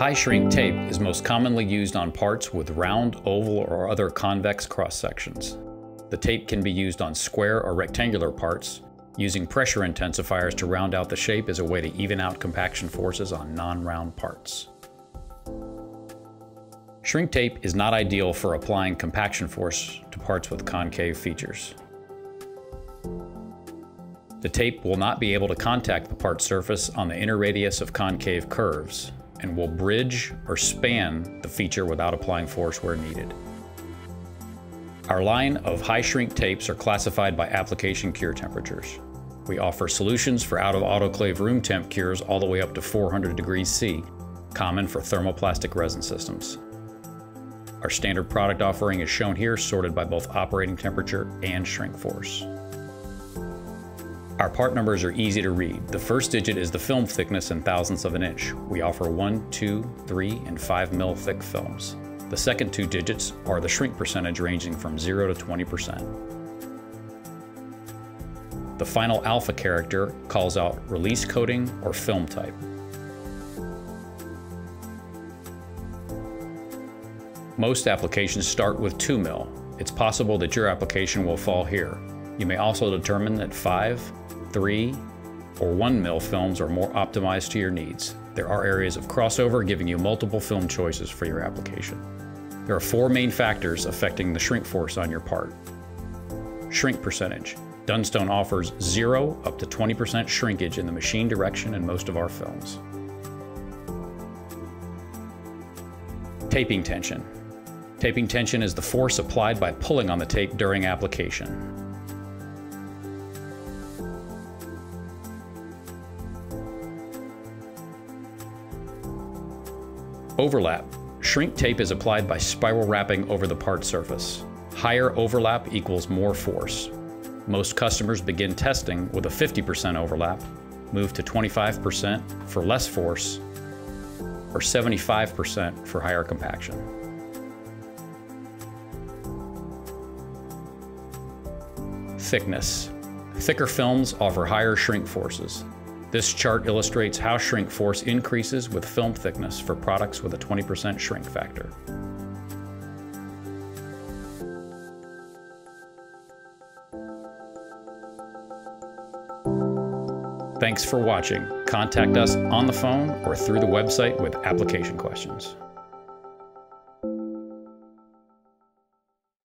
Hi-Shrink tape is most commonly used on parts with round, oval, or other convex cross sections. The tape can be used on square or rectangular parts, using pressure intensifiers to round out the shape is a way to even out compaction forces on non-round parts. Shrink tape is not ideal for applying compaction force to parts with concave features. The tape will not be able to contact the part surface on the inner radius of concave curves and will bridge or span the feature without applying force where needed. Our line of Hi-Shrink tapes are classified by application cure temperatures. We offer solutions for out of autoclave room temp cures all the way up to 400 degrees C, common for thermoplastic resin systems. Our standard product offering is shown here, sorted by both operating temperature and shrink force. Our part numbers are easy to read. The first digit is the film thickness in thousandths of an inch. We offer 1, 2, 3, and 5 mil thick films. The second two digits are the shrink percentage ranging from 0 to 20%. The final alpha character calls out release coating or film type. Most applications start with 2 mil. It's possible that your application will fall here. You may also determine that 5, 3, or 1 mil films are more optimized to your needs. There are areas of crossover giving you multiple film choices for your application. There are four main factors affecting the shrink force on your part. Shrink percentage. Dunstone offers 0 up to 20% shrinkage in the machine direction in most of our films. Taping tension. Taping tension is the force applied by pulling on the tape during application. Overlap. Shrink tape is applied by spiral wrapping over the part surface. Higher overlap equals more force. Most customers begin testing with a 50% overlap, move to 25% for less force, or 75% for higher compaction. Thickness. Thicker films offer higher shrink forces. This chart illustrates how shrink force increases with film thickness for products with a 20% shrink factor. Thanks for watching. Contact us on the phone or through the website with application questions.